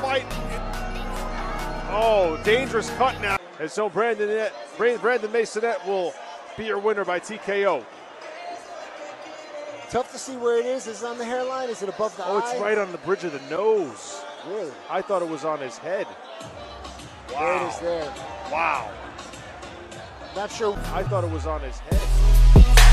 fight. Oh, dangerous cut now. And so Brandon, Brandon Maisonet will be your winner by TKO. Tough to see where it is. Is it on the hairline? Is it above the oh, eye? it's right on the bridge of the nose. Really? I thought it was on his head. Wow. There it is there. Wow. Not sure. I thought it was on his head.